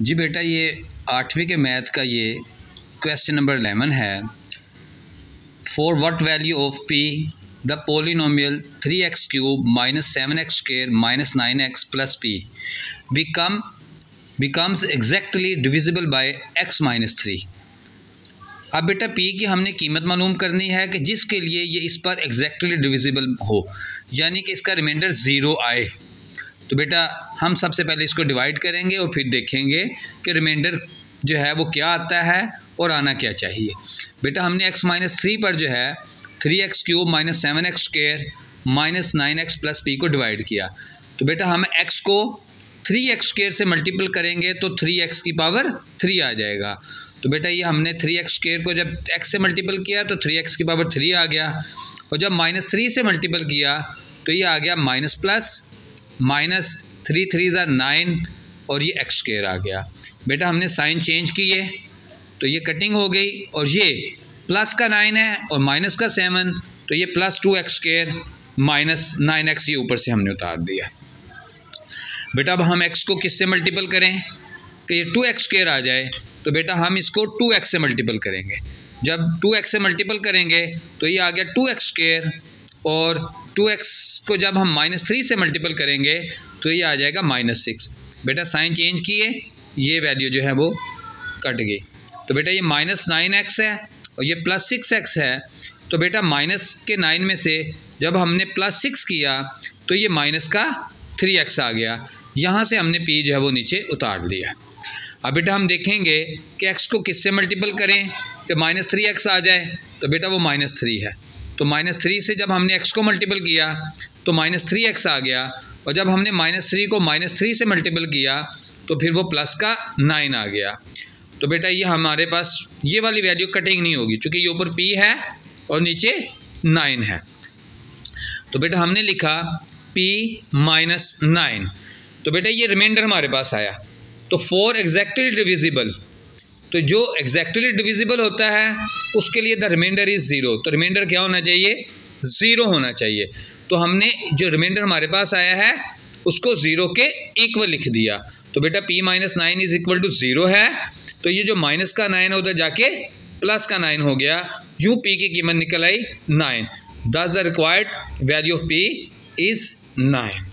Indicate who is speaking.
Speaker 1: जी बेटा, ये आठवीं के मैथ का ये क्वेश्चन नंबर एलेवन है। For what value of P the polynomial three X cube minus seven X square minus nine X plus P become becomes exactly divisible by X minus three अब बेटा P की हमने कीमत मालूम करनी है कि जिसके लिए ये इस पर एग्जैक्टली डिविजिबल हो, यानी कि इसका रिमाइंडर ज़ीरो आए। तो बेटा, हम सबसे पहले इसको डिवाइड करेंगे और फिर देखेंगे कि रिमाइंडर जो है वो क्या आता है और आना क्या चाहिए। बेटा, हमने एक्स माइनस थ्री पर जो है three X cube minus seven X square minus nine X plus P को डिवाइड किया। तो बेटा, हम एक्स को थ्री एक्स स्क्र से मल्टीपल करेंगे तो थ्री एक्स की पावर थ्री आ जाएगा। तो बेटा, ये हमने थ्री एक्स स्क्र को जब एक्स से मल्टीपल किया तो थ्री एक्स की पावर थ्री आ गया। और जब माइनस थ्री से मल्टीपल किया तो ये आ गया minus plus minus three three ज़ा नाइन और ये एक्स स्केयर आ गया। बेटा, हमने साइन चेंज किए तो ये कटिंग हो गई और ये प्लस का नाइन है और माइनस का सेवन तो ये plus two X square minus nine X ये ऊपर से हमने उतार दिया। बेटा, अब हम एक्स को किससे मल्टीपल करें? कि ये टू एक्स स्केयर आ जाए तो बेटा, हम इसको टू एक्स से मल्टीपल करेंगे। जब टू एक्स से मल्टीपल करेंगे तो ये आ गया टू एक्स स्केयर और टू एक्स को जब हम माइनस थ्री से मल्टीपल करेंगे तो ये आ जाएगा माइनस सिक्स। बेटा, साइन चेंज किए, ये वैल्यू जो है वो कट गई। तो बेटा, ये माइनस नाइन एक्स है और ये प्लस सिक्स एक्स है। तो बेटा, माइनस के नाइन में से जब हमने प्लस सिक्स किया तो ये माइनस का थ्री एक्स आ गया। यहाँ से हमने पी जो है वो नीचे उतार लिया। अब बेटा, हम देखेंगे कि एक्स को किससे मल्टीपल करें? कि माइनस थ्री एक्स आ जाए तो बेटा वो माइनस थ्री है। तो माइनस थ्री से जब हमने एक्स को मल्टीपल किया तो माइनस थ्री एक्स आ गया। और जब हमने माइनस थ्री को माइनस थ्री से मल्टीपल किया तो फिर वो प्लस का नाइन आ गया। तो बेटा, ये हमारे पास ये वाली वैल्यू कटिंग नहीं होगी क्योंकि ये ऊपर पी है और नीचे नाइन है। तो बेटा, हमने लिखा पी माइनस नाइन तो बेटा, ये रिमाइंडर हमारे पास आया। तो फोर एग्जैक्टली डिविजिबल तो जो एग्जैक्टली डिविजिबल होता है, उसके लिए द रिमाइंडर इज़ ज़ीरो तो रिमाइंडर क्या होना चाहिए? ज़ीरो होना चाहिए. तो हमने जो रिमाइंडर हमारे पास आया है, उसको ज़ीरो के इक्वल लिख दिया. तो बेटा P minus nine is equal to zero है. तो ये जो माइनस का नाइन है, उधर जाके प्लस का नाइन हो गया. यूँ पी की कीमत निकल आई nine thus the required value of P is nine